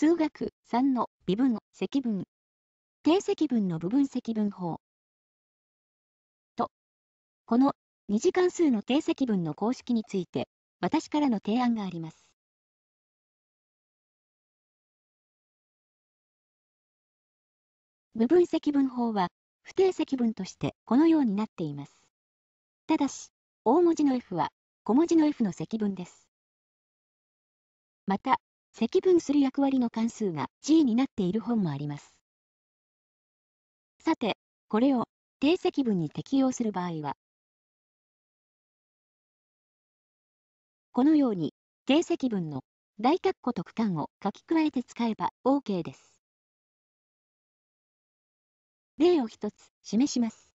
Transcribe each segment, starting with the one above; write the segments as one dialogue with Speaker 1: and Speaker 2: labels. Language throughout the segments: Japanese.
Speaker 1: 数学3の微分、積分。定積分の部分積分法。と、この二次関数の定積分の公式について、私からの提案があります。部分積分法は、不定積分としてこのようになっています。ただし、大文字の F は小文字の F の積分です。また、積分する役割の関数が G になっている本もあります。さて、これを定積分に適用する場合は、このように定積分の大括弧と区間を書き加えて使えば OK です。例を一つ示します。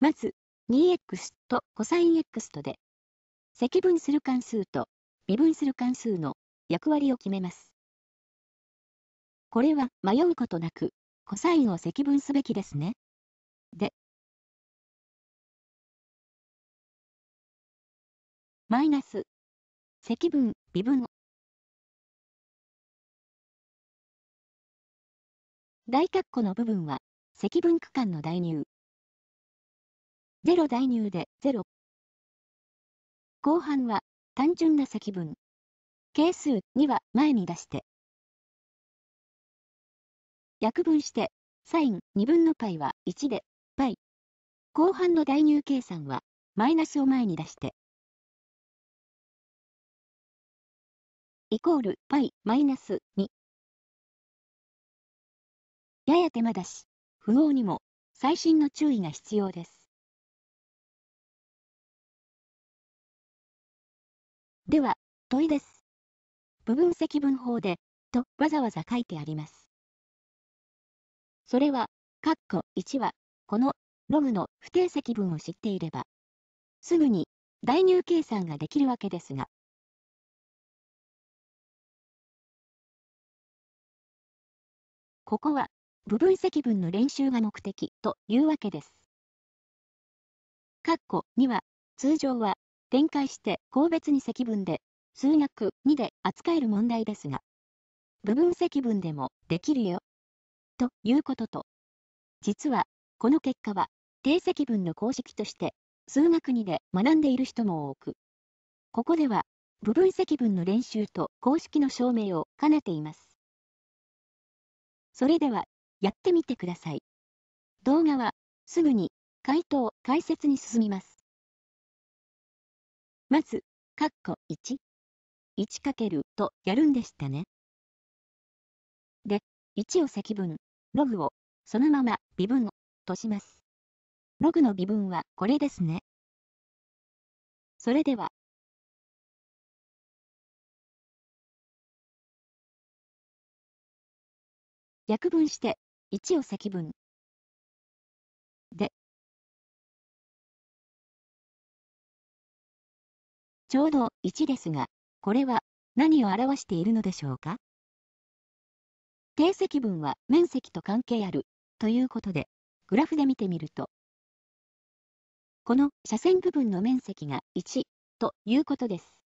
Speaker 1: まず、2x と cosx とで、積分する関数と微分する関数の役割を決めます。これは迷うことなく、コサインを積分すべきですね。で、マイナス、積分、微分。大括弧の部分は、積分区間の代入。0代入で0。後半は単純な積分。係数2は前に出して。約分して、サイン2分の π は1で、π。後半の代入計算は、マイナスを前に出して。イコール π マイナス2。やや手間だし、符号にも最新の注意が必要です。では、問いです。 部分積分法で、とわざわざ書いてあります。それは、括弧1は、このログの不定積分を知っていれば、すぐに代入計算ができるわけですが、ここは部分積分の練習が目的というわけです。括弧2は通常は展開して項別に積分で、数学2で扱える問題ですが、部分積分でもできるよ。ということと、実は、この結果は、定積分の公式として、数学2で学んでいる人も多く、ここでは、部分積分の練習と公式の証明を兼ねています。それでは、やってみてください。動画は、すぐに、回答、解説に進みます。まず、カッコ1。1かけるとやるんでしたね。で、1を積分、ログをそのまま微分とします。ログの微分はこれですね。それでは、約分して1を積分。で、ちょうど1ですが、これは何を表しているのでしょうか？定積分は面積と関係あるということで、グラフで見てみると、この斜線部分の面積が1ということです。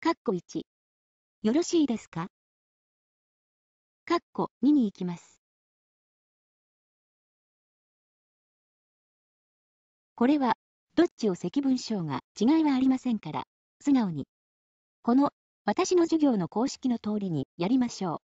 Speaker 1: カッコ1。よろしいですか？カッコ2に行きます。これはどっちを積分しようが違いはありませんから、素直に。この私の授業の公式の通りにやりましょう。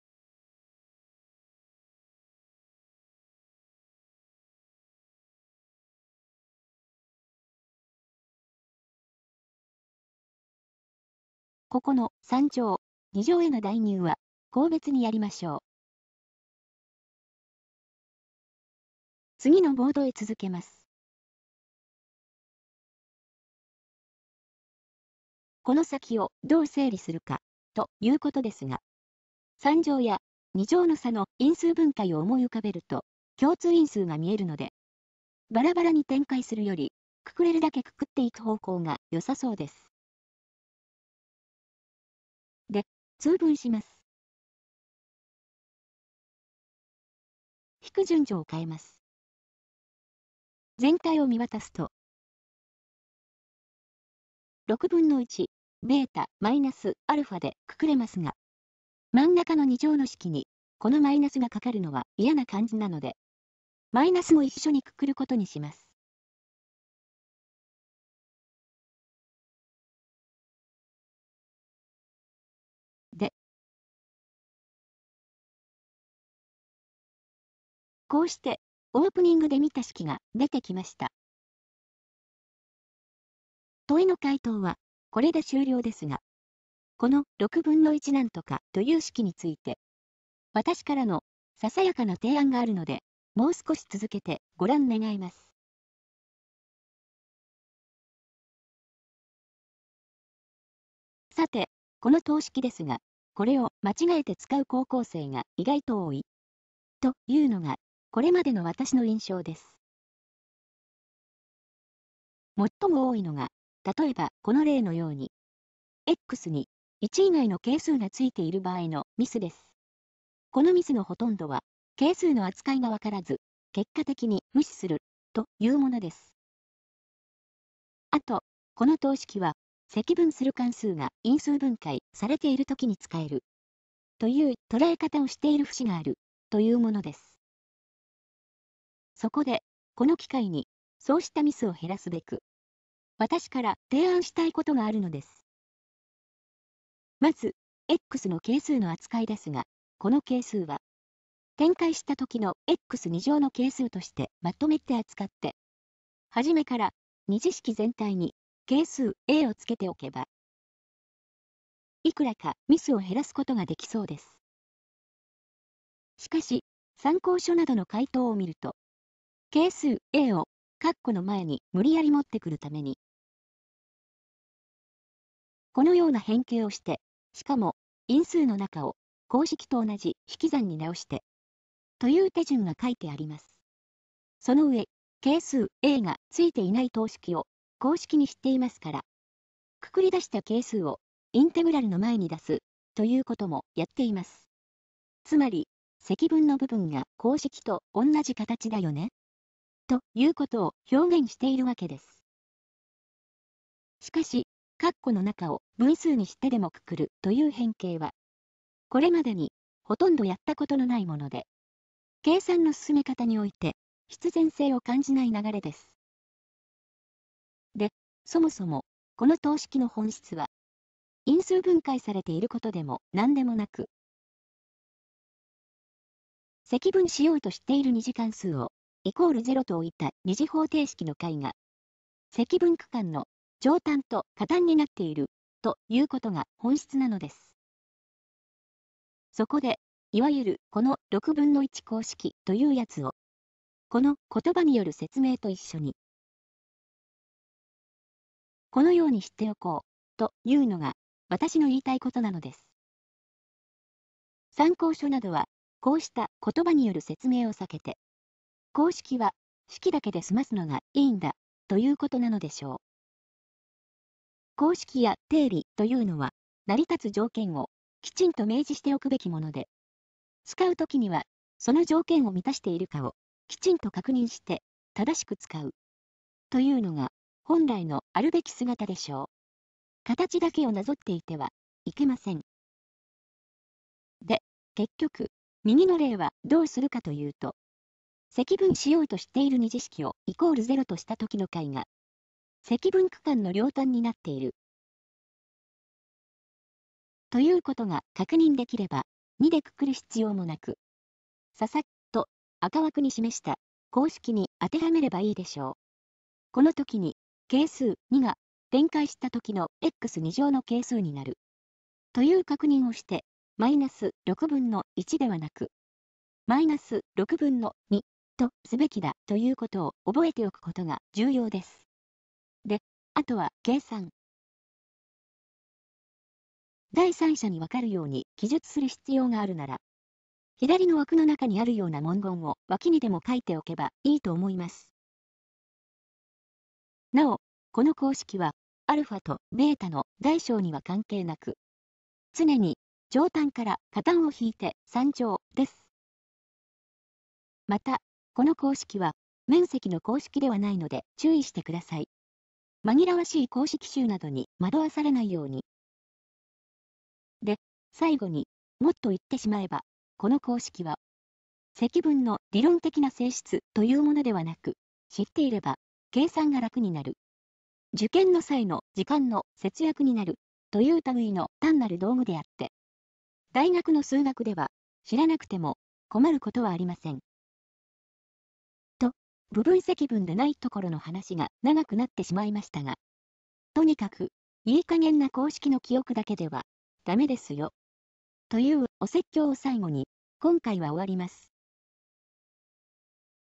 Speaker 1: ここの3乗、2乗への代入は、個別にやりましょう。次のボードへ続けます。この先をどう整理するか、ということですが、3乗や2乗の差の因数分解を思い浮かべると、共通因数が見えるので、バラバラに展開するより、くくれるだけくくっていく方向が良さそうです。で、通分します。引く順序を変えます。全体を見渡すと、6分の1、ベータ、マイナス、アルファでくくれますが、真ん中の2乗の式に、このマイナスがかかるのは嫌な感じなので、マイナスも一緒にくくることにします。で、こうして、オープニングで見た式が出てきました。問いの回答は、これで終了ですが、この6分の1なんとかという式について、私からのささやかな提案があるので、もう少し続けてご覧願います。さて、この等式ですが、これを間違えて使う高校生が意外と多い。というのが、これまでの私の印象です。最も多いのが、例えばこの例のように、X に1以外の係数がついている場合のミスです。このミスのほとんどは、係数の扱いがわからず、結果的に無視する、というものです。あと、この等式は、積分する関数が因数分解されているときに使える、という捉え方をしている節がある、というものです。そこで、この機会に、そうしたミスを減らすべく、私から提案したいことがあるのです。まず、X の係数の扱いですが、この係数は、展開した時の x2 乗の係数としてまとめて扱って、はじめから二次式全体に係数 a をつけておけば、いくらかミスを減らすことができそうです。しかし、参考書などの回答を見ると、係数 a を括弧の前に無理やり持ってくるために、このような変形をして、しかも因数の中を公式と同じ引き算に直して、という手順が書いてあります。その上、係数 A がついていない等式を公式にしていますから、くくり出した係数をインテグラルの前に出すということもやっています。つまり、積分の部分が公式と同じ形だよねということを表現しているわけです。しかし、括弧の中を分数にしてでもくくるという変形は、これまでにほとんどやったことのないもので、計算の進め方において必然性を感じない流れです。で、そもそも、この等式の本質は、因数分解されていることでも何でもなく、積分しようとしている二次関数をイコール0と置いた二次方程式の解が、積分区間の上端と下端になっているということが本質なのです。そこで、いわゆるこの6分の1公式というやつを、この言葉による説明と一緒に、このように知っておこうというのが私の言いたいことなのです。参考書などは、こうした言葉による説明を避けて、公式は式だけで済ますのがいいんだということなのでしょう。公式や定理というのは、成り立つ条件をきちんと明示しておくべきもので、使うときには、その条件を満たしているかをきちんと確認して正しく使う。というのが本来のあるべき姿でしょう。形だけをなぞっていてはいけません。で、結局、右の例はどうするかというと、積分しようとしている二次式をイコール0とした時の解が、積分区間の両端になっているということが確認できれば、2でくくる必要もなく、ささっと赤枠に示した公式に当てはめればいいでしょう。この時に、係数2が展開した時の x2 乗の係数になる。という確認をして、マイナス6分の1ではなく、マイナス6分の2とすべきだということを覚えておくことが重要です。あとは計算。第三者にわかるように記述する必要があるなら、左の枠の中にあるような文言を脇にでも書いておけばいいと思います。なお、この公式は、アルファとベータの大小には関係なく、常に上端から下端を引いて3乗です。また、この公式は面積の公式ではないので注意してください。紛らわしい公式集などに惑わされないようにで最後にもっと言ってしまえば、この公式は、積分の理論的な性質というものではなく、知っていれば、計算が楽になる。受験の際の時間の節約になるという類の単なる道具であって、大学の数学では知らなくても困ることはありません。部分積分でないところの話が長くなってしまいましたが、とにかく、いい加減な公式の記憶だけではダメですよ。というお説教を最後に、今回は終わります。